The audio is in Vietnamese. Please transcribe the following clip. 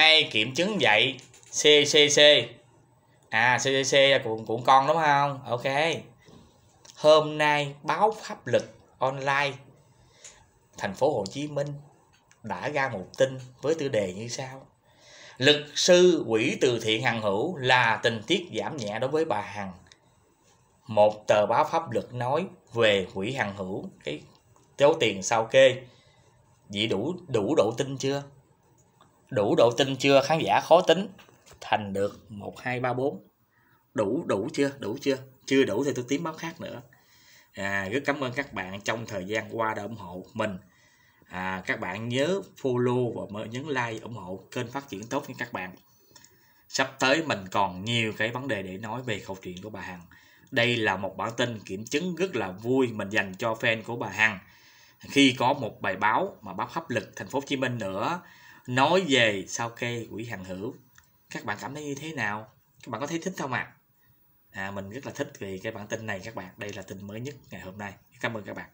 hay kiểm chứng vậy. CCC à CCC là cuộn cuộn con đúng không? Ok. Hôm nay báo pháp lực online. Thành phố Hồ Chí Minh đã ra một tin với tiêu đề như sau. Lực sư quỹ từ thiện hằng hữu là tình tiết giảm nhẹ đối với bà hằng. Một tờ báo pháp luật nói về quỹ hằng hữu, cái số tiền sao kê. Vậy đủ đủ độ tin chưa? Đủ độ tin chưa? Khán giả khó tính. Thành được một hai ba bốn. Đủ đủ chưa? Đủ chưa? Chưa đủ thì tôi tím báo khác nữa. À, rất cảm ơn các bạn trong thời gian qua đã ủng hộ mình. À, các bạn nhớ follow và nhấn like ủng hộ kênh phát triển tốt nha các bạn. Sắp tới mình còn nhiều cái vấn đề để nói về câu chuyện của bà Hằng. Đây là một bản tin kiểm chứng rất là vui mình dành cho fan của bà Hằng. Khi có một bài báo mà báo hấp lực thành phố Hồ Chí Minh nữa nói về sao kê quỹ hàng hữu, các bạn cảm thấy như thế nào? Các bạn có thấy thích không ạ? À? à mình rất là thích về cái bản tin này các bạn. Đây là tin mới nhất ngày hôm nay. Cảm ơn các bạn.